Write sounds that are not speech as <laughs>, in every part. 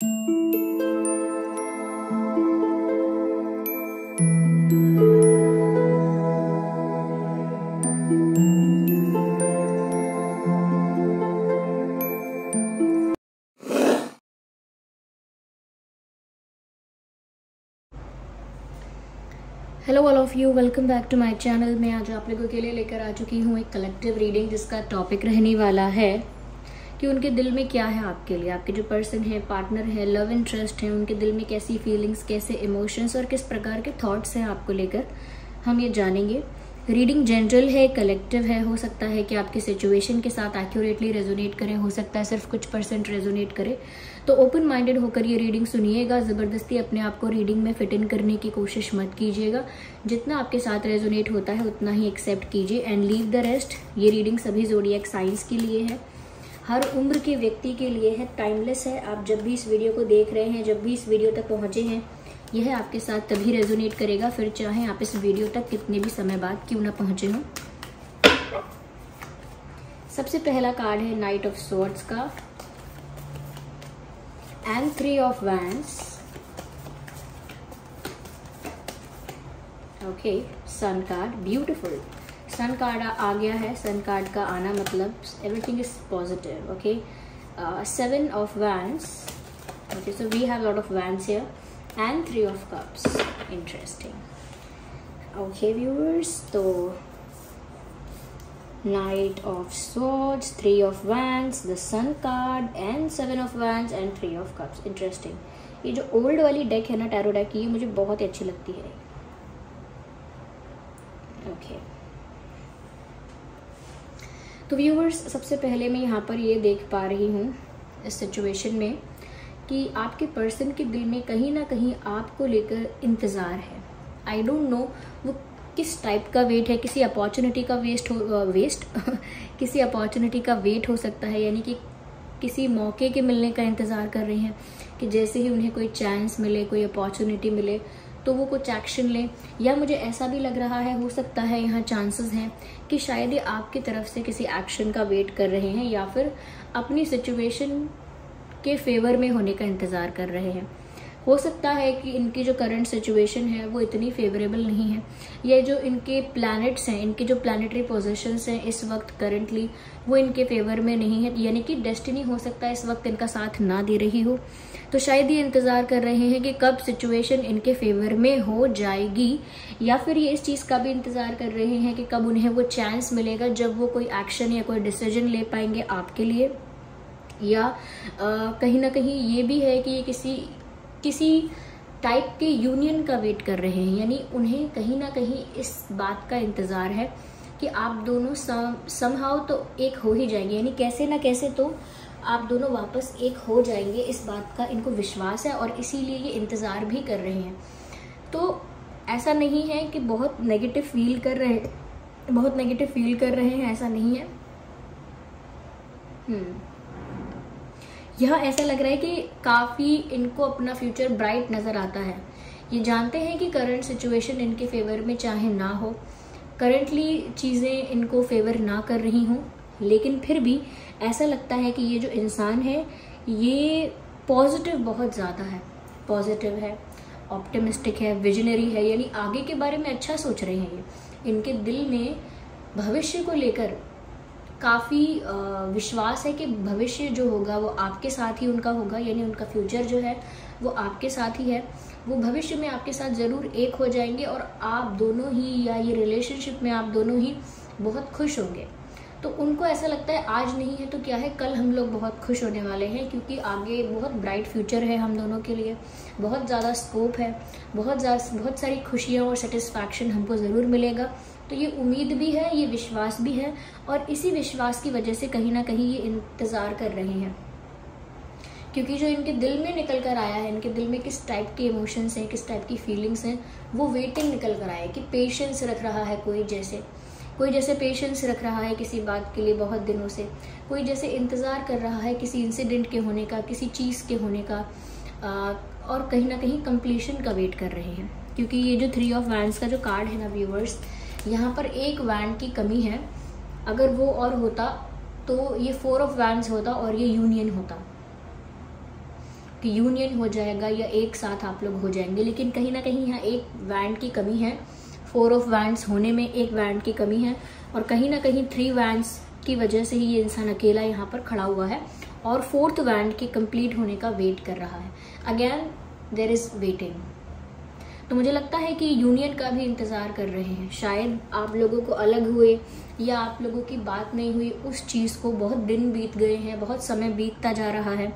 Hello all of you welcome back to my channel मैं आज आप लोगों के लिए लेकर आ चुकी हूँ एक कलेक्टिव रीडिंग जिसका टॉपिक रहने वाला है। कि उनके दिल में क्या है आपके लिए? आपके जो पर्सन है पार्टनर है लव इंटरेस्ट है, उनके दिल में कैसी फीलिंग्स कैसे इमोशंस और किस प्रकार के थॉट्स हैं आपको लेकर? हम ये जानेंगे। रीडिंग जनरल है कलेक्टिव है, हो सकता है कि आपकी सिचुएशन के साथ एक्यूरेटली रेजोनेट करें, हो सकता है सिर्फ़ कुछ परसेंट रेजोनेट करे। तो ओपन माइंडेड होकर ये रीडिंग सुनिएगा, ज़बरदस्ती अपने आप को रीडिंग में फिट इन करने की कोशिश मत कीजिएगा। जितना आपके साथ रेजोनेट होता है, उतना ही एक्सेप्ट कीजिए एंड लीव द रेस्ट ये रीडिंग सभी जोडियक साइंस के लिए है। हर उम्र के व्यक्ति के लिए है टाइमलेस है। आप जब भी इस वीडियो को देख रहे हैं, जब भी इस वीडियो तक पहुँचे हैं, यह आपके साथ तभी रेजोनेट करेगा। फिर चाहे आप इस वीडियो तक कितने भी समय बाद क्यों ना पहुँचे हो। सबसे पहला कार्ड है नाइट ऑफ़ स्वर्ड्स का। And three of wands okay sun card beautiful sun card आ गया है सन कार्ड का आना मतलब everything is positive okay seven of wands okay so we have lot of wands here and three of cups interesting okay viewers तो knight of swords three of wands the sun card and seven of wands and three of cups interesting ये जो old वाली deck है ना tarot deck ये मुझे बहुत ही अच्छी लगती है। Okay okay. तो व्यूवर्स सबसे पहले मैं यहाँ पर ये देख पा रही हूँ इस सिचुएशन में कि आपके पर्सन के दिल में कहीं ना कहीं आपको लेकर इंतज़ार है। आई डोंट नो वो किस टाइप का वेट है, किसी अपॉर्चुनिटी का वेस्ट हो वेस्ट <laughs> किसी अपॉर्चुनिटी का वेट हो सकता है, यानी कि किसी मौके के मिलने का इंतज़ार कर रहे हैं कि जैसे ही उन्हें कोई चांस मिले, कोई अपॉर्चुनिटी मिले तो वो कुछ एक्शन लें। या मुझे ऐसा भी लग रहा है, हो सकता है यहाँ चांसेस हैं कि शायद ये आपकी तरफ़ से किसी एक्शन का वेट कर रहे हैं या फिर अपनी सिचुएशन के फेवर में होने का इंतज़ार कर रहे हैं। हो सकता है कि इनकी जो करंट सिचुएशन है वो इतनी फेवरेबल नहीं है। ये जो इनके प्लैनेट्स हैं इनके जो प्लानिटरी पोजिशंस हैं इस वक्त करंटली वो इनके फेवर में नहीं है। यानी कि डेस्टिनी हो सकता है इस वक्त इनका साथ ना दे रही हो। तो शायद ये इंतज़ार कर रहे हैं कि कब सिचुएशन इनके फेवर में हो जाएगी। या फिर ये इस चीज़ का भी इंतज़ार कर रहे हैं कि कब उन्हें वो चांस मिलेगा जब वो कोई एक्शन या कोई डिसीज़न ले पाएँगे आपके लिए। या आ, कहीं ना कहीं ये भी है कि ये किसी किसी टाइप के यूनियन का वेट कर रहे हैं। यानी उन्हें कहीं ना कहीं इस बात का इंतज़ार है कि आप दोनों समहाव तो एक हो ही जाएँगे। यानी कैसे ना कैसे तो आप दोनों वापस एक हो जाएँगे। इस बात का इनको विश्वास है और इसीलिए ये इंतज़ार भी कर रहे हैं। तो ऐसा नहीं है कि बहुत नेगेटिव फील कर रहे बहुत नेगेटिव फील कर रहे हैं, ऐसा नहीं है। हम्म। यह ऐसा लग रहा है कि काफ़ी इनको अपना फ्यूचर ब्राइट नज़र आता है। ये जानते हैं कि करंट सिचुएशन इनके फेवर में चाहे ना हो। करंटली चीज़ें इनको फेवर ना कर रही हों, लेकिन फिर भी ऐसा लगता है कि ये जो इंसान है, ये पॉजिटिव बहुत ज़्यादा है। पॉजिटिव है ऑप्टिमिस्टिक है विजनरी है, यानी आगे के बारे में अच्छा सोच रहे हैं ये। इनके दिल में भविष्य को लेकर काफ़ी विश्वास है कि भविष्य जो होगा वो आपके साथ ही उनका होगा, यानी उनका फ्यूचर जो है वो आपके साथ ही है। वो भविष्य में आपके साथ ज़रूर एक हो जाएँगे और आप दोनों ही या ये रिलेशनशिप में आप दोनों ही बहुत खुश होंगे। तो उनको ऐसा लगता है, आज नहीं है तो क्या है, कल हम लोग बहुत खुश होने वाले हैं क्योंकि आगे बहुत ब्राइट फ्यूचर है हम दोनों के लिए। बहुत ज़्यादा स्कोप है, बहुत ज़्यादा, बहुत सारी खुशियाँ और सेटिस्फैक्शन हमको ज़रूर मिलेगा। तो ये उम्मीद भी है ये विश्वास भी है और इसी विश्वास की वजह से कहीं ना कहीं ये इंतज़ार कर रहे हैं। क्योंकि जो इनके दिल में निकल कर आया है इनके दिल में किस टाइप के इमोशंस हैं किस टाइप की फीलिंग्स हैं वो वेटिंग निकल कर आया है कि पेशेंस रख रहा है कोई जैसे। कोई जैसे पेशेंस रख रहा है किसी बात के लिए बहुत दिनों से। कोई जैसे इंतज़ार कर रहा है किसी इंसिडेंट के होने का किसी चीज़ के होने का आ, और कहीं ना कहीं कंप्लीशन का वेट कर रहे हैं। क्योंकि ये जो थ्री ऑफ़ वैंस का जो कार्ड है ना व्यूवर्स यहाँ पर एक वैन की कमी है। अगर वो और होता तो ये फोर ऑफ़ वैंस होता और ये यूनियन होता। कि यूनियन हो जाएगा या एक साथ आप लोग हो जाएँगे, लेकिन कहीं ना कहीं यहाँ एक वैंड की कमी है। फोर ऑफ़ वैंड्स होने में एक वैंड की कमी है और कहीं ना कहीं थ्री वैंड्स की वजह से ही ये इंसान अकेला यहाँ पर खड़ा हुआ है और फोर्थ वैंड के कंप्लीट होने का वेट कर रहा है। अगेन देर इज़ वेटिंग तो मुझे लगता है कि यूनियन का भी इंतज़ार कर रहे हैं। शायद आप लोगों को अलग हुए या आप लोगों की बात नहीं हुई, उस चीज़ को बहुत दिन बीत गए हैं, बहुत समय बीतता जा रहा है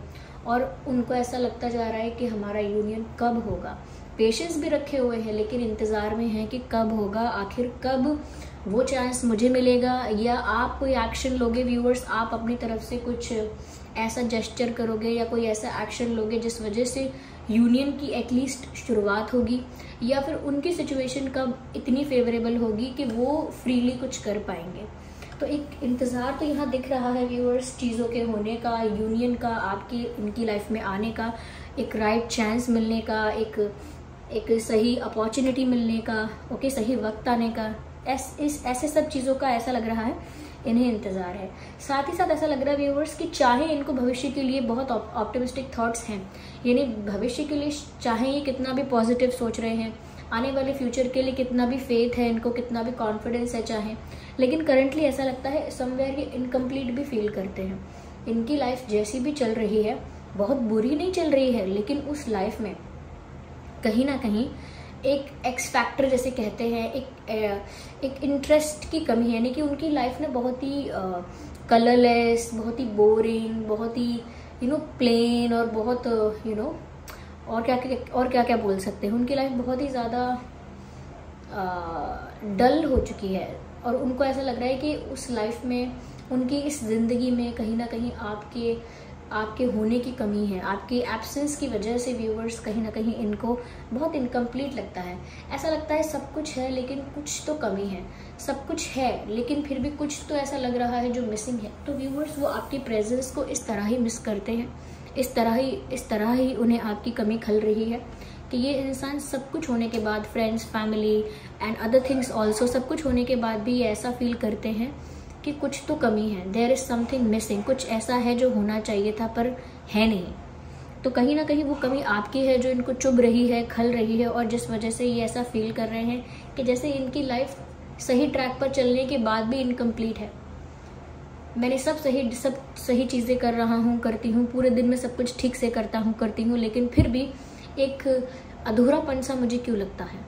और उनको ऐसा लगता जा रहा है कि हमारा यूनियन कब होगा। पेशेंस भी रखे हुए हैं, लेकिन इंतज़ार में है कि कब होगा, आखिर कब वो चांस मुझे मिलेगा या आप कोई एक्शन लोगे, व्यूअर्स, आप अपनी तरफ़ से कुछ ऐसा जेस्चर करोगे या कोई ऐसा एक्शन लोगे जिस वजह से यूनियन की एटलीस्ट शुरुआत होगी, या फिर उनकी सिचुएशन कब इतनी फेवरेबल होगी कि वो फ्रीली कुछ कर पाएँगे। तो एक इंतज़ार तो यहाँ दिख रहा है व्यूअर्स चीज़ों के होने का, यूनियन का, आपकी, उनकी लाइफ में आने का, एक राइट चांस मिलने का, एक एक सही अपॉर्चुनिटी मिलने का ओके सही वक्त आने का। ऐस, इस, ऐसे सब चीज़ों का ऐसा लग रहा है, इन्हें इंतज़ार है। साथ ही साथ ऐसा लग रहा है व्यूवर्स कि चाहे इनको भविष्य के लिए बहुत ऑप्टिमिस्टिक थॉट्स हैं, यानी भविष्य के लिए चाहे ये कितना भी पॉजिटिव सोच रहे हैं, आने वाले फ्यूचर के लिए कितना भी फेथ है, इनको कितना भी कॉन्फिडेंस है चाहे, लेकिन करंटली ऐसा लगता है समवेयर ये इनकम्प्लीट भी फील करते हैं। इनकी लाइफ जैसी भी चल रही है, बहुत बुरी नहीं चल रही है, लेकिन उस लाइफ में कहीं ना कहीं एक एक्स फैक्टर जैसे कहते हैं, एक एक इंटरेस्ट की कमी है। यानी कि उनकी लाइफ ना बहुत ही कलरलेस बहुत ही बोरिंग बहुत ही यू नो प्लेन और बहुत यू नो और क्या क्या, और क्या क्या बोल सकते हैं। उनकी लाइफ बहुत ही ज़्यादा डल हो चुकी है। और उनको ऐसा लग रहा है कि उस लाइफ में, उनकी इस ज़िंदगी में कहीं ना कहीं आपके आपके होने की कमी है, आपकी एब्सेंस की वजह से व्यूवर्स कहीं ना कहीं इनको बहुत इनकम्प्लीट लगता है। ऐसा लगता है सब कुछ है, लेकिन कुछ तो कमी है। सब कुछ है, लेकिन फिर भी कुछ तो ऐसा लग रहा है जो मिसिंग है। तो व्यूवर्स वो आपकी प्रेजेंस को इस तरह ही मिस करते हैं। इस तरह ही, इस तरह ही उन्हें आपकी कमी खल रही है कि ये इंसान सब कुछ होने के बाद friends family and other things also सब कुछ होने के बाद भी ऐसा फील करते हैं। कि कुछ तो कमी है। देर इज़ समथिंग मिसिंग कुछ ऐसा है जो होना चाहिए था, पर है नहीं। तो कहीं ना कहीं वो कमी आपकी है जो इनको चुभ रही है, खल रही है, और जिस वजह से ये ऐसा फील कर रहे हैं कि जैसे इनकी लाइफ सही ट्रैक पर चलने के बाद भी इनकम्प्लीट है। मैंने सब सही सब सही चीज़ें कर रहा हूँ, करती हूँ, पूरे दिन में सब कुछ ठीक से करता हूँ, करती हूँ, लेकिन फिर भी एक अधूरापन सा मुझे क्यों लगता है?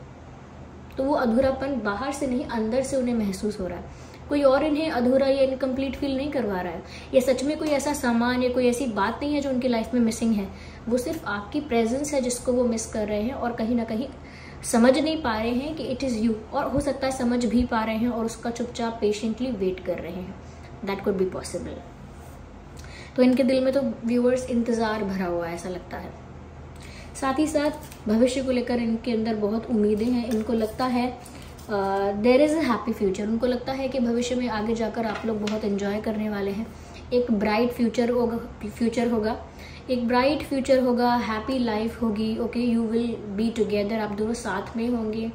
तो वो अधूरापन बाहर से नहीं, अंदर से उन्हें महसूस हो रहा है। कोई और इन्हें अधूरा या इनकम्प्लीट फील नहीं करवा रहा है। ये सच में कोई ऐसा सामान या कोई ऐसी बात नहीं है जो उनकी लाइफ में मिसिंग है। वो सिर्फ़ आपकी प्रेजेंस है जिसको वो मिस कर रहे हैं और कहीं ना कहीं समझ नहीं पा रहे हैं कि इट इज़ यू और हो सकता है समझ भी पा रहे हैं और उसका चुपचाप पेशेंटली वेट कर रहे हैं। दैट कुड बी पॉसिबल तो इनके दिल में तो व्यूअर्स इंतज़ार भरा हुआ है, ऐसा लगता है। साथ ही साथ भविष्य को लेकर इनके अंदर बहुत उम्मीदें हैं। इनको लगता है there is a happy future उनको लगता है कि भविष्य में आगे जाकर आप लोग बहुत इन्जॉय करने वाले हैं। एक ब्राइट फ्यूचर होगा फ्यूचर होगा। एक ब्राइट फ्यूचर होगा हैप्पी लाइफ होगी okay you will be together आप दोनों साथ में होंगे।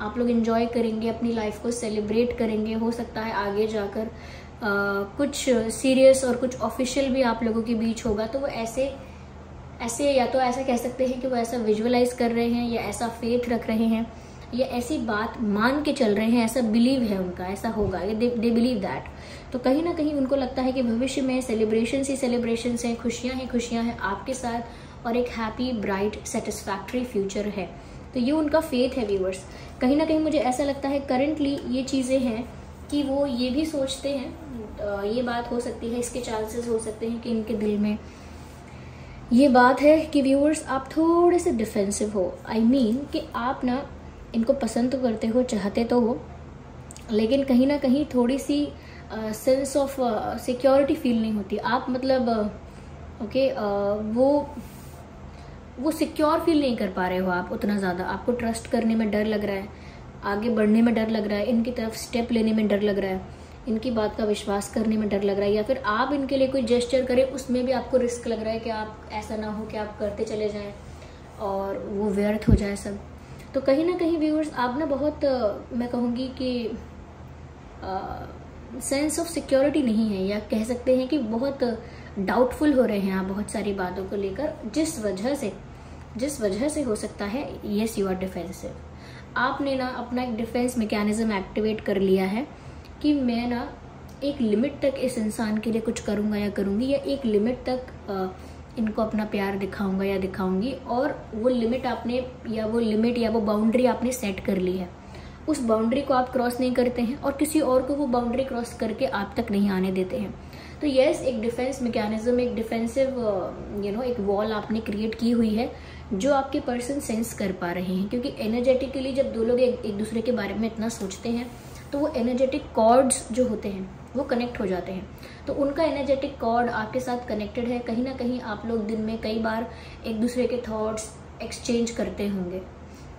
आप लोग इन्जॉय करेंगे अपनी लाइफ को सेलिब्रेट करेंगे। हो सकता है आगे जाकर uh, कुछ सीरियस और कुछ ऑफिशियल भी आप लोगों के बीच होगा। तो वो ऐसे ऐसे या तो ऐसा कह सकते हैं कि वो ऐसा विजुअलाइज कर रहे हैं या ऐसा फेथ रख रहे हैं। ये ऐसी बात मान के चल रहे हैं ऐसा बिलीव है उनका ऐसा होगा ये दे बिलीव दैट तो कहीं ना कहीं उनको लगता है कि भविष्य में सेलिब्रेशन ही सेलिब्रेशन हैं खुशियाँ ही खुशियाँ हैं आपके साथ और एक हैप्पी ब्राइट सेटिस्फैक्ट्री फ्यूचर है। तो ये उनका फेथ है व्यूवर्स कहीं ना कहीं मुझे ऐसा लगता है करंटली ये चीज़ें हैं कि वो ये भी सोचते हैं ये बात हो सकती है इसके चांसेस हो सकते हैं कि इनके दिल में। ये बात है कि व्यूअर्स आप थोड़े से डिफेंसिव हो। आई I मीन mean, कि आप ना इनको पसंद तो करते हो चाहते तो हो लेकिन कहीं ना कहीं थोड़ी सी सेंस ऑफ़ सिक्योरिटी फील नहीं होती। आप मतलब ओके uh, okay, uh, वो वो सिक्योर फील नहीं कर पा रहे हो आप उतना ज़्यादा। आपको ट्रस्ट करने में डर लग रहा है आगे बढ़ने में डर लग रहा है इनकी तरफ़ स्टेप लेने में डर लग रहा है इनकी बात का विश्वास करने में डर लग रहा है या फिर आप इनके लिए कोई जेस्टर करें उसमें भी आपको रिस्क लग रहा है कि आप ऐसा ना हो कि आप करते चले जाएँ और वो व्यर्थ हो जाए सब। तो कहीं ना कहीं व्यूअर्स आप ना बहुत मैं कहूँगी कि सेंस ऑफ़ सिक्योरिटी नहीं है या कह सकते हैं कि बहुत डाउटफुल हो रहे हैं आप बहुत सारी बातों को लेकर। जिस वजह से जिस वजह से हो सकता है येस यू आर डिफेंसिव आपने ना अपना एक डिफेंस मैकेनिज्म एक्टिवेट कर लिया है कि मैं ना एक लिमिट तक इस इंसान के लिए कुछ करूँगा या करूँगी या एक लिमिट तक आ, इनको अपना प्यार दिखाऊँगा या दिखाऊँगी और वो लिमिट आपने या वो लिमिट या वो बाउंड्री आपने सेट कर ली है। उस बाउंड्री को आप क्रॉस नहीं करते हैं और किसी और को वो बाउंड्री क्रॉस करके आप तक नहीं आने देते हैं। तो यस एक डिफेंस मैकेनिज्म एक डिफेंसिव यू नो एक वॉल आपने क्रिएट की हुई है जो आपके पर्सन सेंस कर पा रहे हैं। क्योंकि एनर्जेटिकली जब दो लोग एक, एक दूसरे के बारे में इतना सोचते हैं तो वो एनर्जेटिक कॉर्ड्स जो होते हैं वो कनेक्ट हो जाते हैं। तो उनका एनर्जेटिक कॉर्ड आपके साथ कनेक्टेड है। कहीं ना कहीं आप लोग दिन में कई बार एक दूसरे के थॉट्स एक्सचेंज करते होंगे।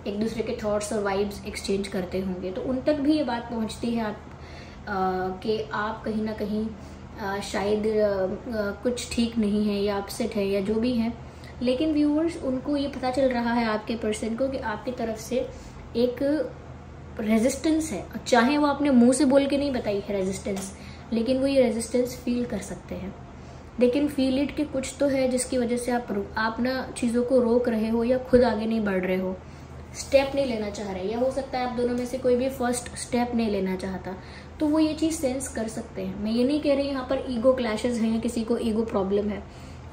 एक दूसरे के थॉट्स और वाइब्स एक्सचेंज करते होंगे। तो उन तक भी ये बात पहुँचती है आप कि आप कहीं ना कहीं आ, शायद आ, कुछ ठीक नहीं है या अपसेट है या जो भी है। लेकिन व्यूअर्स उनको ये पता चल रहा है आपके पर्सन को कि आपकी तरफ़ से एक रेजिस्टेंस है। चाहे वो आपने मुँह से बोल के नहीं बताई है रेजिस्टेंस लेकिन वो ये रेजिस्टेंस फील कर सकते हैं। लेकिन फील इट कि कुछ तो है जिसकी वजह से आप आप ना चीज़ों को रोक रहे हो या खुद आगे नहीं बढ़ रहे हो। स्टेप नहीं लेना चाह रहे, या हो सकता है आप दोनों में से कोई भी फ़र्स्ट स्टेप नहीं लेना चाहता। तो वो ये चीज़ सेंस कर सकते हैं। मैं ये नहीं कह रही यहाँ पर ईगो क्लैशेज हैं, किसी को ईगो प्रॉब्लम है।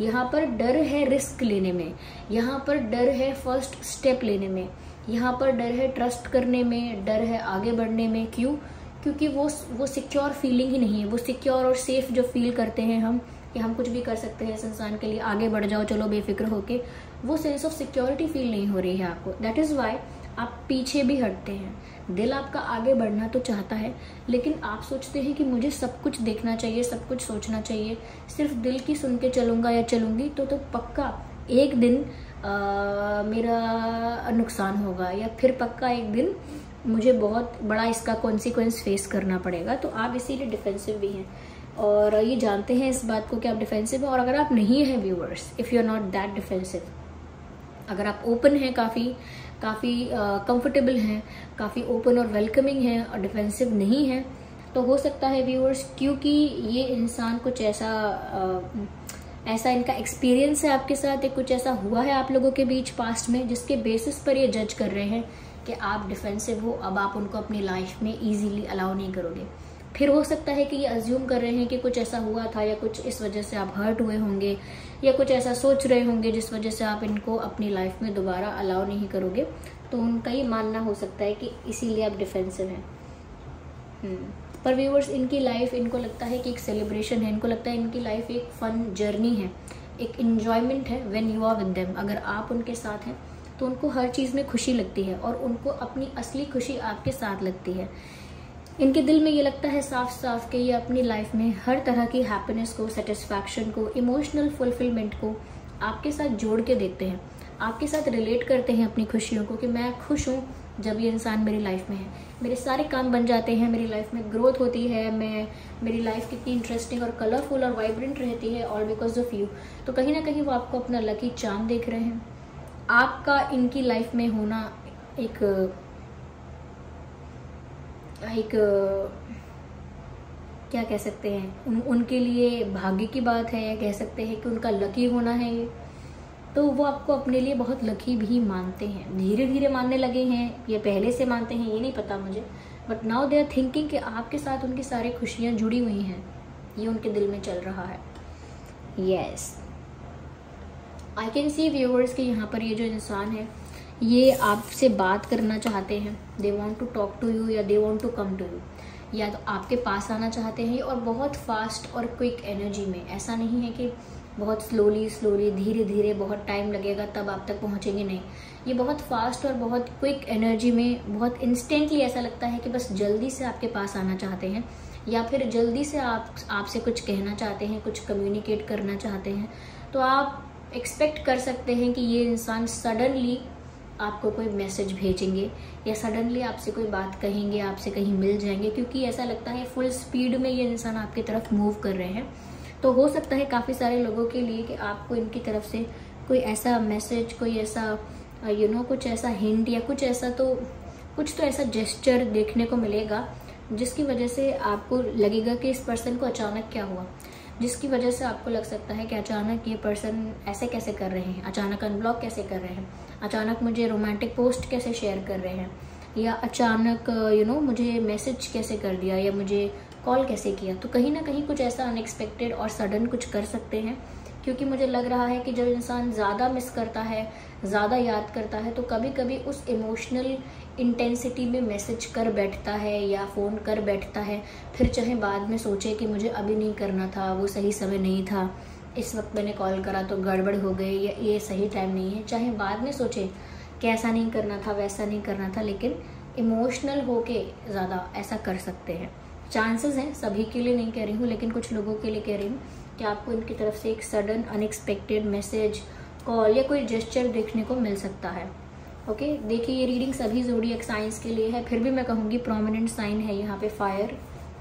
यहाँ पर डर है रिस्क लेने में। यहाँ पर डर है फ़र्स्ट स्टेप लेने में। यहाँ पर डर है ट्रस्ट करने में, डर है आगे बढ़ने में। क्यों? क्योंकि वो वो सिक्योर फीलिंग ही नहीं है। वो सिक्योर और सेफ़ जो फील करते हैं हम कि हम कुछ भी कर सकते हैं इस इंसान के लिए आगे बढ़ जाओ चलो बेफिक्र होके वो सेंस ऑफ़ सिक्योरिटी फील नहीं हो रही है आपको। दैट इज़ वाई आप पीछे भी हटते हैं। दिल आपका आगे बढ़ना तो चाहता है लेकिन आप सोचते हैं कि मुझे सब कुछ देखना चाहिए सब कुछ सोचना चाहिए। सिर्फ़ दिल की सुन के चलूँगा या चलूँगी तो तो पक्का एक दिन आ, मेरा नुकसान होगा या फिर पक्का एक दिन मुझे बहुत बड़ा इसका कॉन्सिक्वेंस फेस करना पड़ेगा तो आप इसीलिए डिफेंसिव भी हैं। और ये जानते हैं इस बात को कि आप डिफेंसिव हैं और अगर आप नहीं हैं viewers if you are not that defensive अगर आप ओपन हैं काफ़ी काफ़ी कंफर्टेबल हैं काफ़ी ओपन और वेलकमिंग हैं और डिफेंसिव नहीं हैं तो हो सकता है व्यूअर्स क्योंकि ये इंसान कुछ ऐसा आ, ऐसा इनका एक्सपीरियंस है आपके साथ एक कुछ ऐसा हुआ है आप लोगों के बीच पास्ट में जिसके बेसिस पर ये जज कर रहे हैं कि आप डिफेंसिव हो अब आप उनको अपनी लाइफ में इजीली अलाउ नहीं करोगे। फिर हो सकता है कि ये अज्यूम कर रहे हैं कि कुछ ऐसा हुआ था या कुछ इस वजह से आप हर्ट हुए होंगे या कुछ ऐसा सोच रहे होंगे जिस वजह से आप इनको अपनी लाइफ में दोबारा अलाउ नहीं करोगे। तो उनका ही मानना हो सकता है कि इसीलिए आप डिफेंसिव हैं। हम्म, पर व्यूवर्स इनकी लाइफ इनको लगता है कि एक सेलिब्रेशन है इनको लगता है इनकी लाइफ एक फन जर्नी है एक इन्जॉयमेंट है when you are with them अगर आप उनके साथ हैं तो उनको हर चीज़ में खुशी लगती है और उनको अपनी असली खुशी आपके साथ लगती है। इनके दिल में ये लगता है साफ़ साफ़ कि ये अपनी लाइफ में हर तरह की हैप्पीनेस को सेटिस्फैक्शन को इमोशनल फुलफिलमेंट को आपके साथ जोड़ के देखते हैं। आपके साथ रिलेट करते हैं अपनी खुशियों को कि मैं खुश हूँ जब ये इंसान मेरी लाइफ में है। मेरे सारे काम बन जाते हैं, मेरी लाइफ में ग्रोथ होती है, मैं, मेरी लाइफ कितनी इंटरेस्टिंग और कलरफुल और वाइब्रेंट रहती है ऑल बिकॉज़ ऑफ़ यू तो कहीं ना कहीं वो आपको अपना लकी चाँद देख रहे हैं। आपका इनकी लाइफ में होना एक एक क्या कह सकते हैं? उन, उनके लिए भाग्य की बात है या कह सकते हैं कि उनका लकी होना है ये। तो वो आपको अपने लिए बहुत लकी भी मानते हैं। धीरे धीरे मानने लगे हैं या पहले से मानते हैं ये नहीं पता मुझे। But now they are thinking कि आपके साथ उनकी सारी खुशियाँ जुड़ी हुई हैं। ये उनके दिल में चल रहा है। Yes I can see viewers के यहाँ पर ये जो इंसान है, ये आपसे बात करना चाहते हैं। They want to talk to you या they want to come to you या तो आपके पास आना चाहते हैं और बहुत फास्ट और क्विक एनर्जी में। ऐसा नहीं है कि बहुत स्लोली स्लोली धीरे धीरे बहुत टाइम लगेगा, तब आप तक पहुँचेंगे नहीं। ये बहुत फास्ट और बहुत क्विक एनर्जी में बहुत इंस्टेंटली ऐसा लगता है कि बस जल्दी से आपके पास आना चाहते हैं। या फिर जल्दी से आप, आपसे कुछ कहना चाहते हैं, कुछ कम्युनिकेट करना चाहते हैं। तो आप एक्सपेक्ट कर सकते हैं कि ये इंसान सडनली आपको कोई मैसेज भेजेंगे या सडनली आपसे कोई बात कहेंगे आपसे कहीं मिल जाएँगे क्योंकि ऐसा लगता है फुल स्पीड में ये इंसान आपकी तरफ़ मूव कर रहे हैं। तो हो सकता है काफ़ी सारे लोगों के लिए कि आपको इनकी तरफ़ से कोई ऐसा मैसेज कोई ऐसा यू you नो know, कुछ ऐसा हिंट या कुछ ऐसा तो कुछ तो ऐसा जेस्चर देखने को मिलेगा जिसकी वजह से आपको लगेगा कि इस पर्सन को अचानक क्या हुआ। जिसकी वजह से आपको लग सकता है कि अचानक ये पर्सन ऐसे कैसे कर रहे हैं? अचानक अनब्लॉक कैसे कर रहे हैं? अचानक मुझे रोमांटिक पोस्ट कैसे शेयर कर रहे हैं? या अचानक यू नो मुझे मैसेज कैसे कर दिया? या मुझे कॉल कैसे किया? तो कहीं ना कहीं कुछ ऐसा अनएक्सपेक्टेड और सडन कुछ कर सकते हैं। क्योंकि मुझे लग रहा है कि जब इंसान ज़्यादा मिस करता है, ज़्यादा याद करता है तो कभी कभी उस इमोशनल इंटेंसिटी में मैसेज कर बैठता है या फ़ोन कर बैठता है। फिर चाहे बाद में सोचे कि मुझे अभी नहीं करना था, वो सही समय नहीं था। इस वक्त मैंने कॉल करा तो गड़बड़ हो गई या ये सही टाइम नहीं है। चाहे बाद में सोचे कि ऐसा नहीं करना था, वैसा नहीं करना था, लेकिन इमोशनल होके ज़्यादा ऐसा कर सकते हैं। चांसेस हैं, सभी के लिए नहीं कह रही हूँ, लेकिन कुछ लोगों के लिए कह रही हूँ कि आपको इनकी तरफ़ से एक सडन अनएक्सपेक्टेड मैसेज कॉल या कोई जेस्चर देखने को मिल सकता है। ओके? देखिए, ये रीडिंग सभी जोडियक साइंस के लिए है, फिर भी मैं कहूँगी प्रोमिनेंट साइन है यहाँ पे fire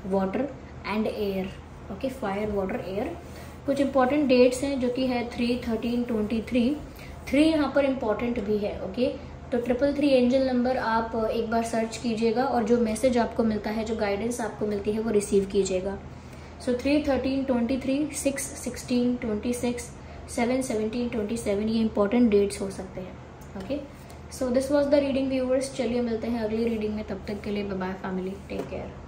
water and air okay fire water air कुछ इंपॉर्टेंट डेट्स हैं जो कि है three thirteen twenty three three यहाँ पर इंपॉर्टेंट भी है ओके? तो ट्रिपल थ्री एंजल नंबर आप एक बार सर्च कीजिएगा और जो मैसेज आपको मिलता है, जो गाइडेंस आपको मिलती है, वो रिसीव कीजिएगा। So three thirteen twenty three six sixteen twenty six seven seventeen twenty seven ये इंपॉर्टेंट डेट्स हो सकते हैं okay so this was the reading viewers चलिए मिलते हैं अगली रीडिंग में, तब तक के लिए बाय फैमिली टेक केयर